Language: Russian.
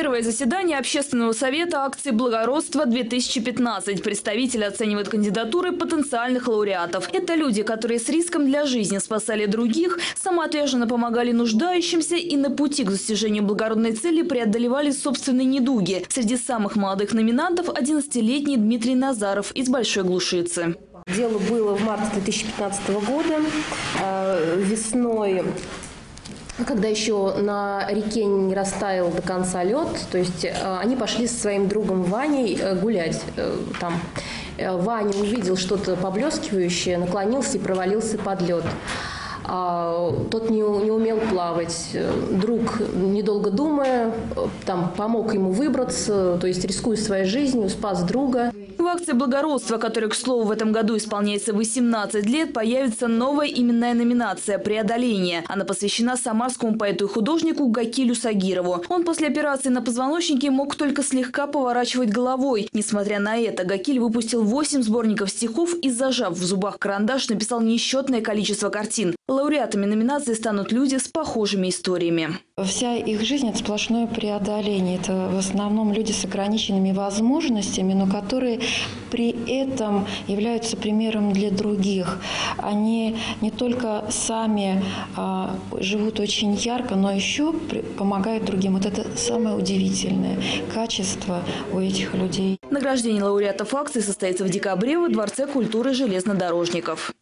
Первое заседание Общественного совета акции «Благородство-2015». Представители оценивают кандидатуры потенциальных лауреатов. Это люди, которые с риском для жизни спасали других, самоотверженно помогали нуждающимся и на пути к достижению благородной цели преодолевали собственные недуги. Среди самых молодых номинантов – 11-летний Дмитрий Назаров из Большой Глушицы. Дело было в марте 2015 года. Э, Весной когда еще на реке не растаял до конца лед, то есть э, они пошли со своим другом Ваней э, гулять э, там. Ваня увидел что-то поблескивающее, наклонился и провалился под лед. А тот не, не умел плавать. Друг, недолго думая, там помог ему выбраться, то есть рискуя своей жизнью, спас друга. В акции «Благородство», которой, к слову, в этом году исполняется 18 лет, появится новая именная номинация «Преодоление». Она посвящена самарскому поэту и художнику Гакилю Сагирову. Он после операции на позвоночнике мог только слегка поворачивать головой. Несмотря на это, Гакиль выпустил 8 сборников стихов и, зажав в зубах карандаш, написал несчетное количество картин. Лауреатами номинации станут люди с похожими историями. Вся их жизнь – это сплошное преодоление. Это в основном люди с ограниченными возможностями, но которые при этом являются примером для других. Они не только сами а, живут очень ярко, но еще при- помогают другим. Вот это самое удивительное качество у этих людей. Награждение лауреатов акции состоится в декабре во Дворце культуры железнодорожников.